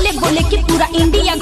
बोले बोले कि पूरा इंडिया